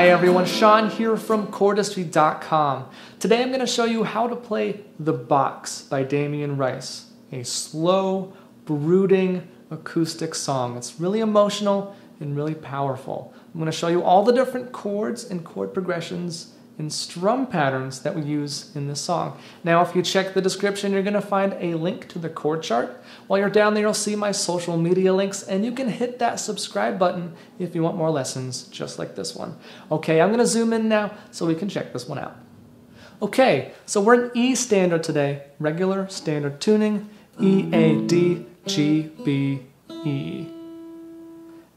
Hi everyone, Shawn here from Chordistry.com. Today I'm going to show you how to play The Box by Damien Rice, a slow, brooding acoustic song. It's really emotional and really powerful. I'm going to show you all the different chords and chord progressions and strum patterns that we use in this song. Now, if you check the description, you're to find a link to the chord chart. While you're down there, you'll see my social media links, and you can hit that subscribe button if you want more lessons just like this one. Okay, I'm to zoom in now so we can check this one out. Okay, so we're in E standard today, regular standard tuning, E, A, D, G, B, E.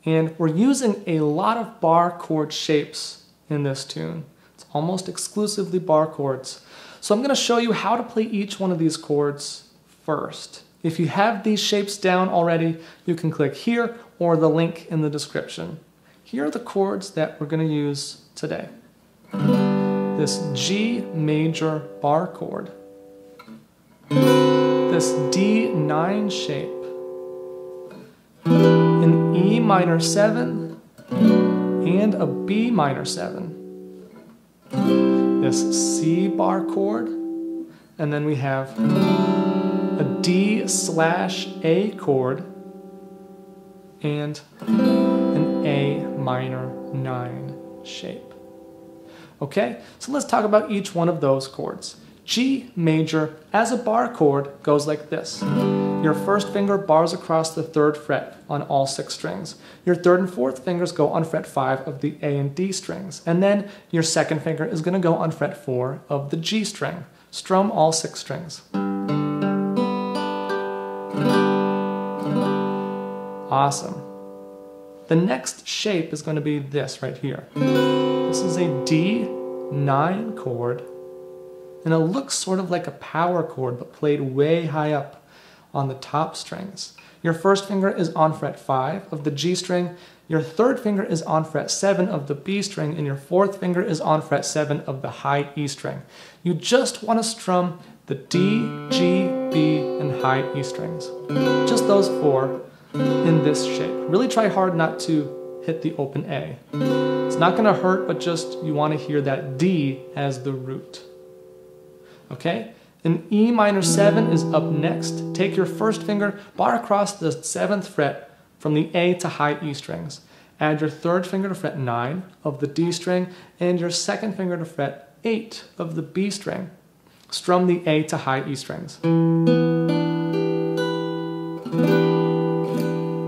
And we're using a lot of bar chord shapes in this tune almost exclusively bar chords. So I'm going to show you how to play each one of these chords first. If you have these shapes down already, you can click here or the link in the description. Here are the chords that we're going to use today. This G major bar chord, this D9 shape, an E minor 7, and a B minor 7 this C bar chord, and then we have a D slash A chord and an A minor 9 shape. Okay, so let's talk about each one of those chords. G major as a bar chord goes like this. Your first finger bars across the third fret on all six strings. Your third and fourth fingers go on fret 5 of the A and D strings. And then your second finger is going to go on fret 4 of the G string. Strum all six strings. Awesome. The next shape is going to be this right here. This is a D9 chord and it looks sort of like a power chord but played way high up on the top strings. Your first finger is on fret 5 of the G string, your third finger is on fret 7 of the B string, and your fourth finger is on fret 7 of the high E string. You just want to strum the D, G, B, and high E strings. Just those four in this shape. Really try hard not to hit the open A. It's not going to hurt, but just you want to hear that D as the root. Okay? An E minor 7 is up next. Take your first finger, bar across the 7th fret from the A to high E strings. Add your third finger to fret 9 of the D string and your second finger to fret 8 of the B string. Strum the A to high E strings.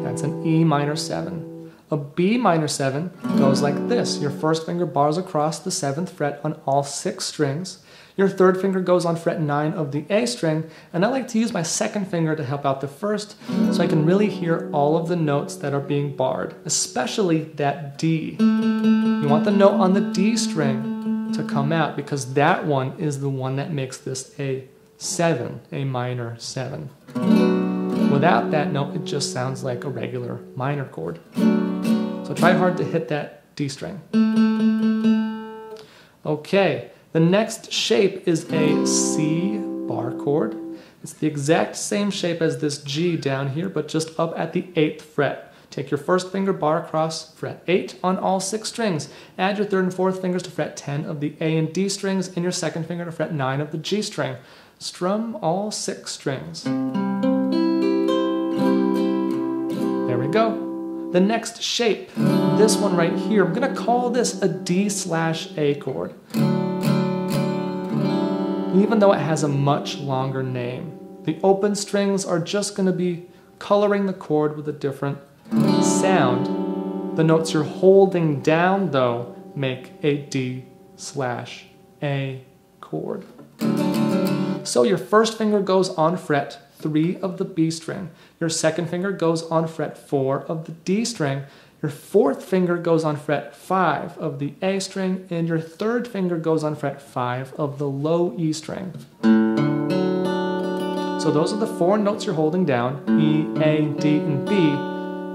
That's an E minor 7. A B minor 7 goes like this. Your first finger bars across the 7th fret on all six strings. Your third finger goes on fret 9 of the A string, and I like to use my second finger to help out the first so I can really hear all of the notes that are being barred, especially that D. You want the note on the D string to come out because that one is the one that makes this a 7, a minor 7. Without that note, it just sounds like a regular minor chord. So try hard to hit that D string. Okay, the next shape is a C bar chord. It's the exact same shape as this G down here, but just up at the 8th fret. Take your first finger bar across fret 8 on all six strings. Add your third and fourth fingers to fret 10 of the A and D strings and your second finger to fret 9 of the G string. Strum all six strings. There we go the next shape, this one right here, I'm gonna call this a D slash A chord. Even though it has a much longer name. The open strings are just gonna be coloring the chord with a different sound. The notes you're holding down though make a D slash A chord. So your first finger goes on fret 3 of the B string. Your second finger goes on fret 4 of the D string. Your fourth finger goes on fret 5 of the A string, and your third finger goes on fret 5 of the low E string. So those are the four notes you're holding down, E, A, D, and B,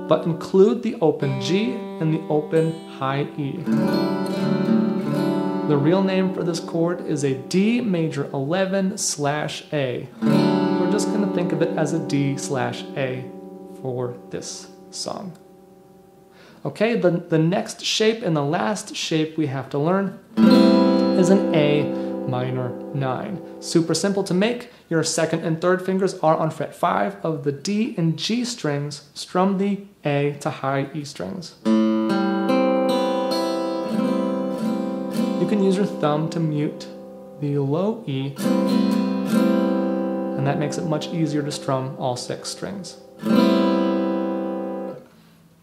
but include the open G and the open high E. The real name for this chord is a D major 11 slash A we're just going to think of it as a D slash A for this song. Okay, the, the next shape and the last shape we have to learn is an A minor 9. Super simple to make. Your second and third fingers are on fret 5 of the D and G strings. Strum the A to high E strings. You can use your thumb to mute the low E, and that makes it much easier to strum all six strings.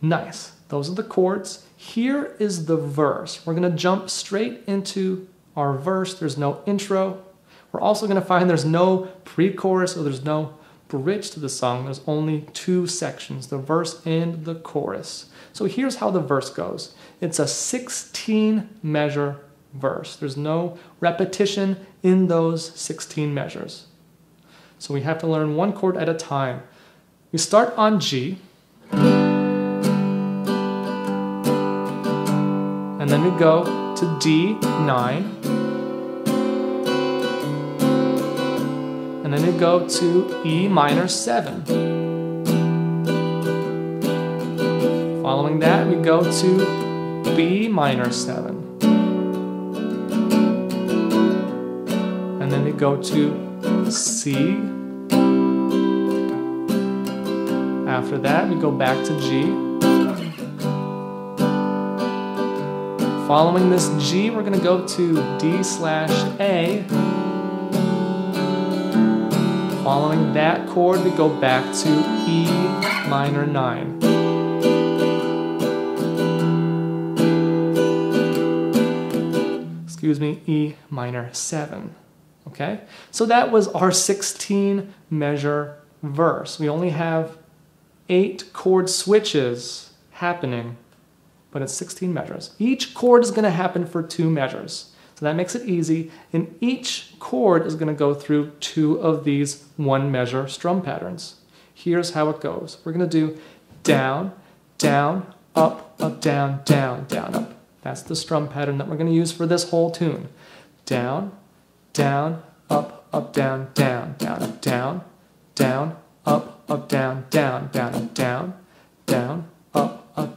Nice. Those are the chords. Here is the verse. We're going to jump straight into our verse. There's no intro. We're also going to find there's no pre-chorus or there's no bridge to the song. There's only two sections, the verse and the chorus. So here's how the verse goes. It's a 16 measure verse. There's no repetition in those 16 measures. So we have to learn one chord at a time. We start on G. And then we go to D9. And then we go to E minor 7. Following that, we go to B minor 7. And then we go to C. After that, we go back to G. Following this G, we're going to go to D slash A. Following that chord, we go back to E minor 9. Excuse me, E minor 7. Okay? So that was our 16 measure verse. We only have eight chord switches happening but it's 16 measures. Each chord is going to happen for two measures. So that makes it easy. And each chord is going to go through two of these one measure strum patterns. Here's how it goes. We're going to do down, down, up, up, down, down, down, up. That's the strum pattern that we're going to use for this whole tune. Down, down, up, up, down, down, down, up, down, down, up, up, down, down, down, up, down, down,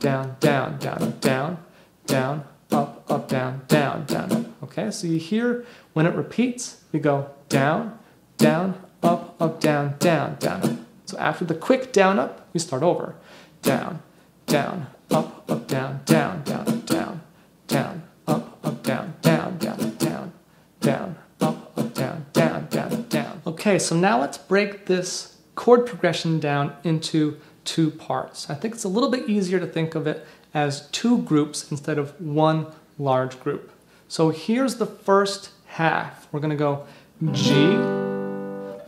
down, down, down, down, down, up, up, down, down, down. Okay, so you hear when it repeats, we go down, down, up, up, down, down, down. So after the quick down, up, we start over. Down, down, up, up, down, down, down, down, down, up, up, down, down, down, down, down, up, up, down, down, down, down. Okay, so now let's break this chord progression down into two parts. I think it's a little bit easier to think of it as two groups instead of one large group. So here's the first half. We're going to go G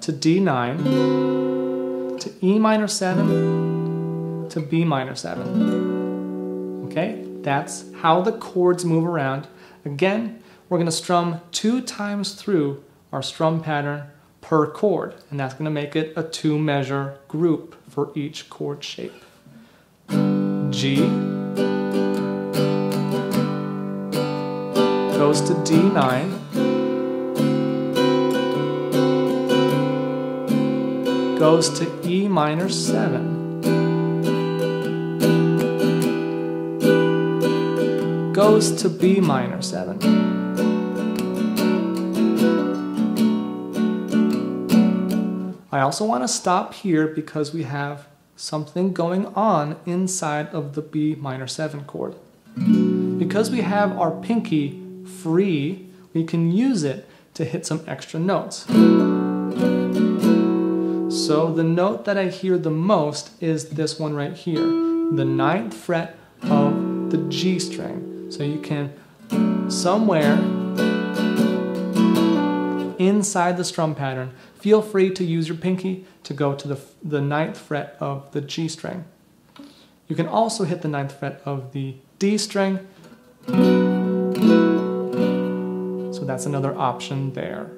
to D9 to E minor 7 to B minor 7. Okay, that's how the chords move around. Again, we're going to strum two times through our strum pattern per chord, and that's going to make it a two measure group for each chord shape. G goes to D9, goes to E minor 7. Goes to B minor 7. I also want to stop here because we have something going on inside of the B minor 7 chord. Because we have our pinky free, we can use it to hit some extra notes. So the note that I hear the most is this one right here, the ninth fret of the G string. So you can somewhere inside the strum pattern, feel free to use your pinky to go to the, the ninth fret of the G string. You can also hit the ninth fret of the D string. So that's another option there.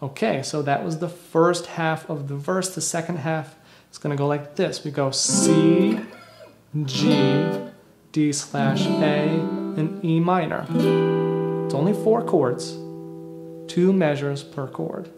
Okay, so that was the first half of the verse. The second half is going to go like this. We go C, G, D slash A, and E minor. It's only four chords two measures per chord.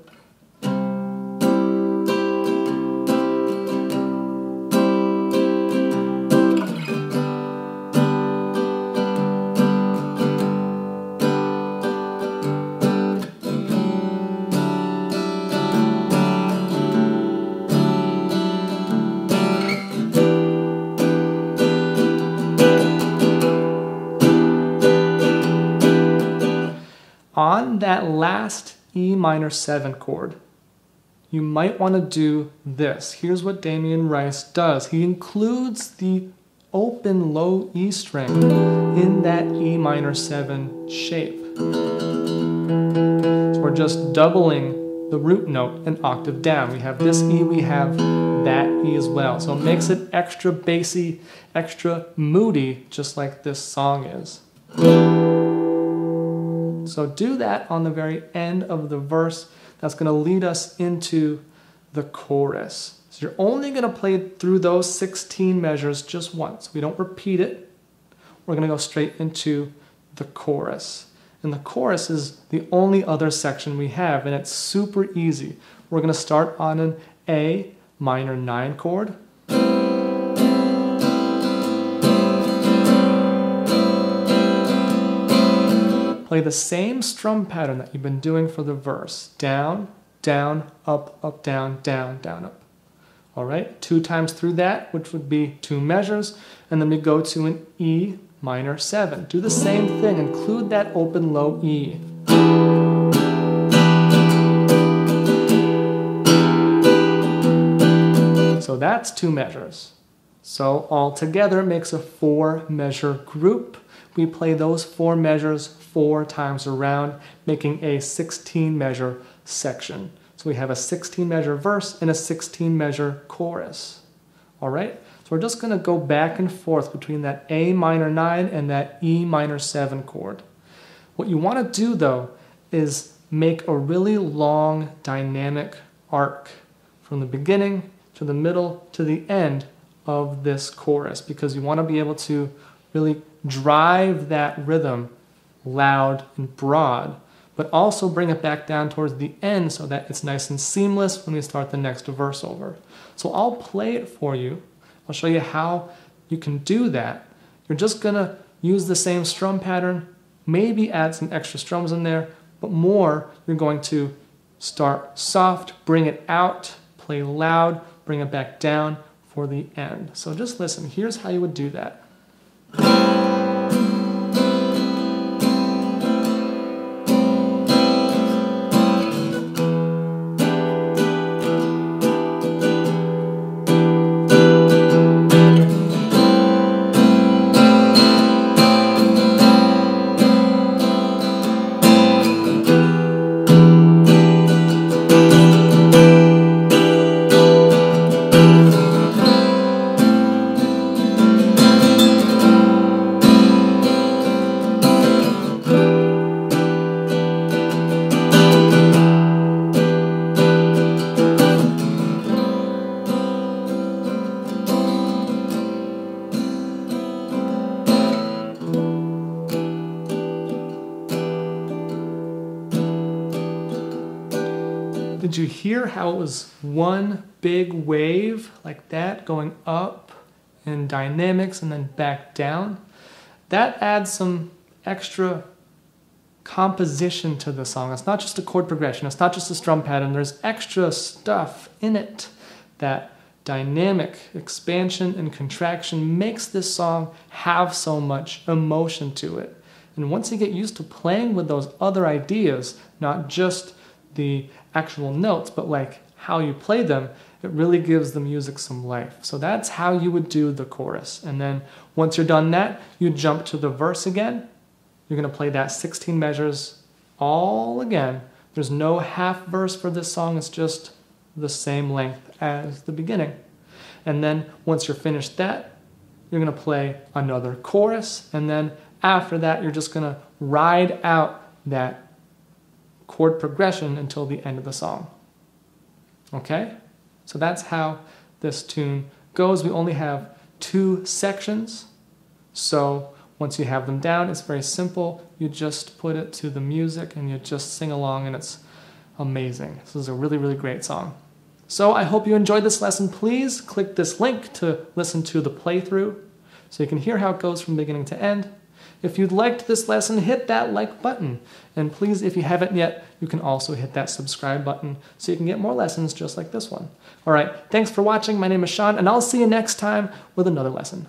That last E minor 7 chord, you might want to do this. Here's what Damien Rice does. He includes the open low E string in that E minor 7 shape. So we're just doubling the root note an octave down. We have this E, we have that E as well. So it makes it extra bassy, extra moody, just like this song is. So do that on the very end of the verse. That's going to lead us into the chorus. So you're only going to play through those 16 measures just once. We don't repeat it. We're going to go straight into the chorus. And the chorus is the only other section we have, and it's super easy. We're going to start on an A minor 9 chord. Play the same strum pattern that you've been doing for the verse. Down, down, up, up, down, down, down, up. All right, two times through that, which would be two measures, and then we go to an E minor 7. Do the same thing, include that open low E. So that's two measures. So all together makes a four measure group. We play those four measures four times around, making a 16 measure section. So we have a 16 measure verse and a 16 measure chorus. All right? So we're just going to go back and forth between that A minor 9 and that E minor 7 chord. What you want to do though is make a really long dynamic arc from the beginning to the middle to the end of this chorus because you want to be able to really drive that rhythm loud and broad, but also bring it back down towards the end so that it's nice and seamless when we start the next verse over. So I'll play it for you. I'll show you how you can do that. You're just to use the same strum pattern, maybe add some extra strums in there, but more you're going to start soft, bring it out, play loud, bring it back down for the end. So just listen. Here's how you would do that. You hear how it was one big wave like that going up in dynamics and then back down? That adds some extra composition to the song. It's not just a chord progression, it's not just a strum pattern, there's extra stuff in it that dynamic expansion and contraction makes this song have so much emotion to it. And once you get used to playing with those other ideas, not just the actual notes, but like how you play them, it really gives the music some life. So that's how you would do the chorus. And then once you're done that, you jump to the verse again. You're going to play that 16 measures all again. There's no half verse for this song, it's just the same length as the beginning. And then once you're finished that, you're going to play another chorus. And then after that, you're just going to ride out that chord progression until the end of the song. Okay? So that's how this tune goes. We only have two sections. So once you have them down, it's very simple. You just put it to the music and you just sing along, and it's amazing. This is a really, really great song. So I hope you enjoyed this lesson. Please click this link to listen to the playthrough so you can hear how it goes from beginning to end. If you liked this lesson, hit that like button. And please, if you haven't yet, you can also hit that subscribe button so you can get more lessons just like this one. All right, thanks for watching. My name is Shawn, and I'll see you next time with another lesson.